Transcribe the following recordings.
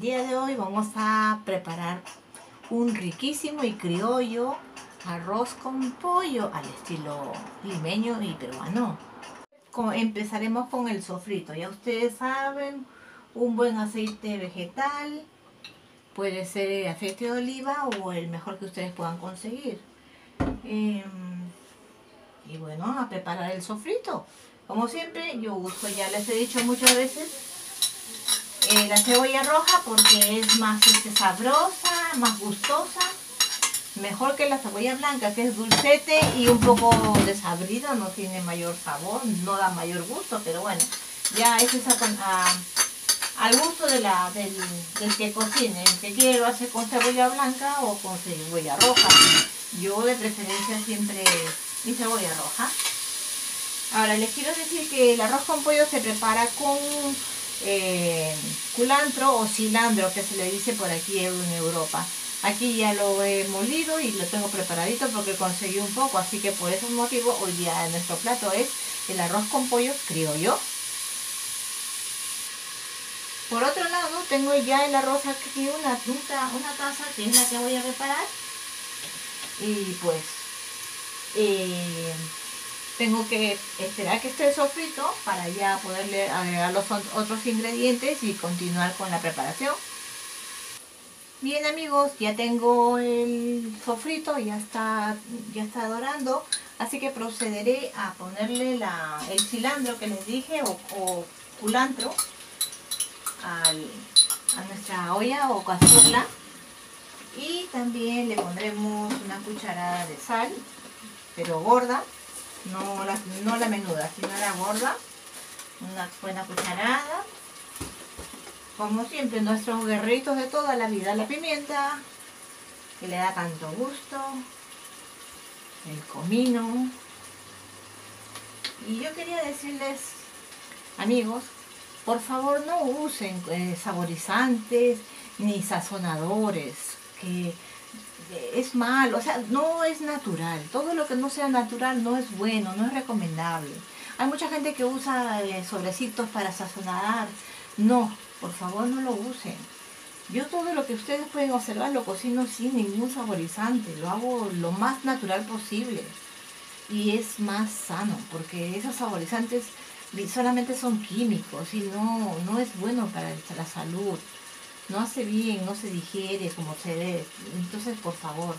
Día de hoy vamos a preparar un riquísimo y criollo arroz con pollo al estilo limeño y peruano. Empezaremos con el sofrito, ya ustedes saben, un buen aceite vegetal, puede ser aceite de oliva o el mejor que ustedes puedan conseguir. Em, y bueno, a preparar el sofrito. Como siempre, yo uso, ya les he dicho muchas veces, eh, la cebolla roja porque es más este, sabrosa, más gustosa. Mejor que la cebolla blanca que es dulcete y un poco desabrida, no tiene mayor sabor, no da mayor gusto, pero bueno, ya eso es al gusto de la, del, que cocine. El que quiere lo hace con cebolla blanca o con cebolla roja. Yo de preferencia siempre mi cebolla roja. Ahora les quiero decir que el arroz con pollo se prepara con eh, culantro o cilantro que se le dice por aquí en Europa. Aquí ya lo he molido y lo tengo preparadito porque conseguí un poco, así que por ese motivo hoy día nuestro plato es el arroz con pollo criollo. Por otro lado tengo ya el arroz aquí, una, una taza que es la que voy a preparar. Y pues eh, tengo que esperar que esté sofrito para ya poderle agregar los otros ingredientes y continuar con la preparación. Bien amigos, ya tengo el sofrito, ya está, ya está dorando, así que procederé a ponerle el cilantro que les dije o, culantro a nuestra olla o cazuela y también le pondremos una cucharada de sal, pero gorda, no la, no la menuda, sino la gorda, una buena cucharada. Como siempre, nuestros guerritos de toda la vida, la pimienta, que le da tanto gusto, el comino. Y yo quería decirles, amigos, por favor no usen eh, saborizantes ni sazonadores, que es malo, o sea, no es natural. Todo lo que no sea natural no es bueno, no es recomendable. Hay mucha gente que usa eh, sobrecitos para sazonar. No, por favor no lo usen. Yo todo lo que ustedes pueden observar lo cocino sin ningún saborizante. Lo hago lo más natural posible. Y es más sano, porque esos saborizantes solamente son químicos y no, no es bueno para la salud no hace bien, no se digiere como se debe. Entonces, por favor,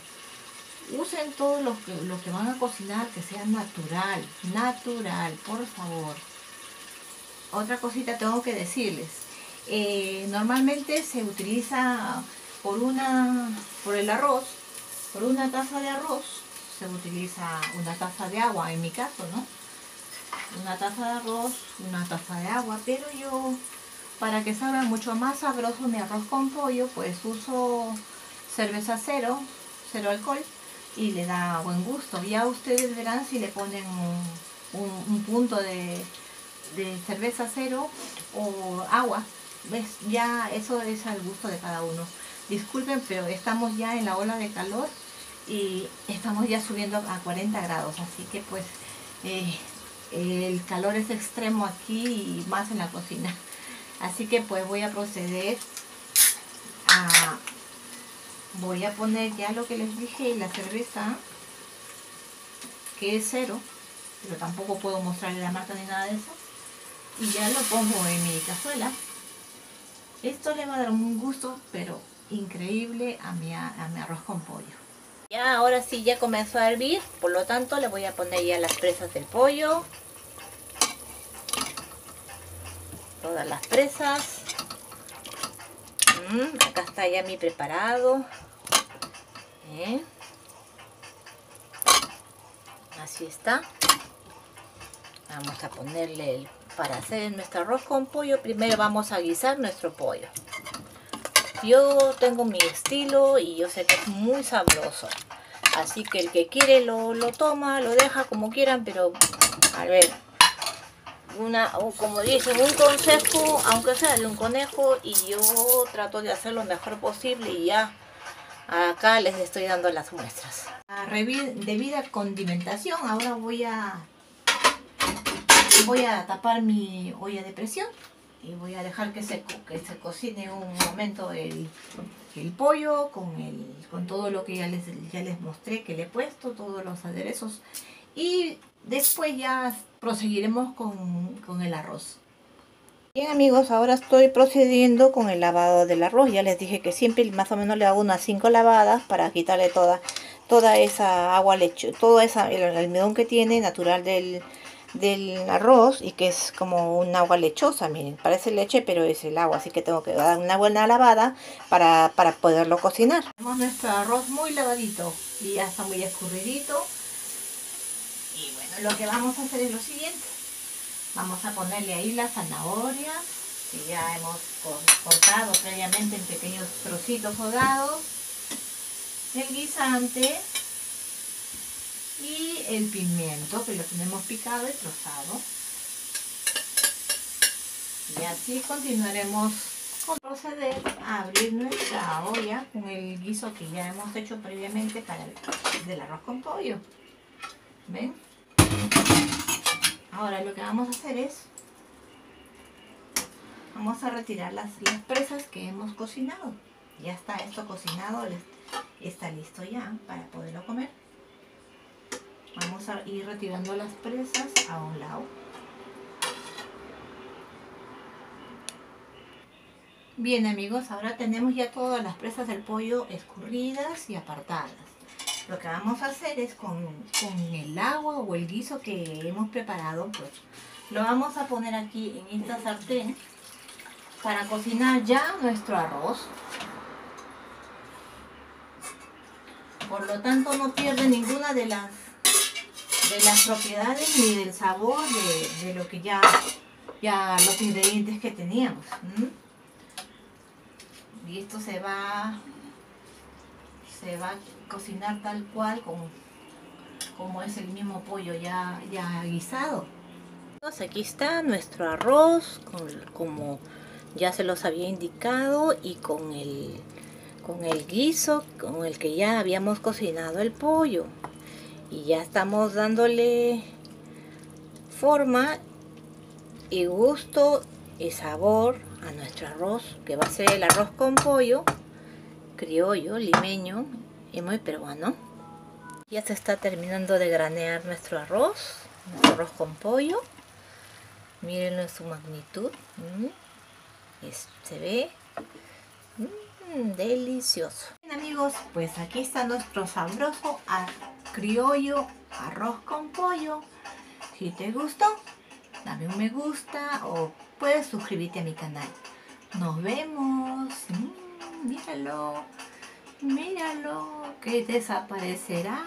usen todo lo que, lo que van a cocinar que sea natural, natural, por favor. Otra cosita tengo que decirles. Eh, normalmente se utiliza por una, por el arroz, por una taza de arroz, se utiliza una taza de agua, en mi caso, ¿no? Una taza de arroz, una taza de agua, pero yo para que salga mucho más sabroso mi arroz con pollo, pues uso cerveza cero, cero alcohol, y le da buen gusto. Ya ustedes verán si le ponen un, punto de, cerveza cero o agua. Ya eso es al gusto de cada uno. Disculpen, pero estamos ya en la ola de calor y estamos ya subiendo a 40 grados, así que pues eh, el calor es extremo aquí y más en la cocina. Así que pues voy a proceder a... Voy a poner ya lo que les dije, la cerveza, que es cero, pero tampoco puedo mostrarle la marca ni nada de eso. Y ya lo pongo en mi cazuela. Esto le va a dar un gusto, pero increíble a mi, a mi arroz con pollo. Ya ahora sí ya comenzó a hervir, por lo tanto le voy a poner ya las presas del pollo. Todas las presas. Mm, acá está ya mi preparado. Así está. Vamos a ponerle el, para hacer nuestro arroz con pollo. Primero vamos a guisar nuestro pollo. Yo tengo mi estilo y yo sé que es muy sabroso. Así que el que quiere lo, lo toma, lo deja como quieran, pero a ver, una, como dicen, un consejo, aunque sea de un conejo, y yo trato de hacer lo mejor posible y ya acá les estoy dando las muestras. A debida condimentación, ahora voy a voy a tapar mi olla de presión y voy a dejar que se, que se cocine un momento el, el pollo con, el, con todo lo que ya les, ya les mostré que le he puesto, todos los aderezos y después ya proseguiremos con, con el arroz. Bien amigos, ahora estoy procediendo con el lavado del arroz. Ya les dije que siempre más o menos le hago unas 5 lavadas para quitarle toda, toda esa agua leche, todo esa, el almidón que tiene natural del, del arroz y que es como un agua lechosa, miren, parece leche pero es el agua, así que tengo que dar una buena lavada para, para poderlo cocinar. Tenemos nuestro arroz muy lavadito y ya está muy escurridito y bueno, lo que vamos a hacer es lo siguiente, vamos a ponerle ahí las zanahorias que ya hemos cortado previamente en pequeños trocitos rodados, el guisante y el pimiento que lo tenemos picado y trozado. Y así continuaremos con proceder a abrir nuestra olla con el guiso que ya hemos hecho previamente para el arroz con pollo ven ahora lo que vamos a hacer es vamos a retirar las, las presas que hemos cocinado ya está esto cocinado está listo ya para poderlo comer Vamos a ir retirando las presas a un lado. Bien amigos, ahora tenemos ya todas las presas del pollo escurridas y apartadas. Lo que vamos a hacer es con, con el agua o el guiso que hemos preparado, pues lo vamos a poner aquí en esta sartén para cocinar ya nuestro arroz. Por lo tanto no pierde ninguna de las de las propiedades ni del sabor de, lo que ya, ya los ingredientes que teníamos. Y esto se va, se va a cocinar tal cual como, es el mismo pollo ya, ya guisado. Aquí está nuestro arroz, como ya se los había indicado, y con el, con el guiso con el que ya habíamos cocinado el pollo y ya estamos dándole forma y gusto y sabor a nuestro arroz que va a ser el arroz con pollo criollo, limeño y muy peruano ya se está terminando de granear nuestro arroz nuestro arroz con pollo miren su magnitud se ve mm, delicioso Bien, amigos pues aquí está nuestro sabroso criollo, arroz con pollo. Si te gustó, dame un me gusta o puedes suscribirte a mi canal. Nos vemos. Mm, míralo, míralo, que desaparecerá.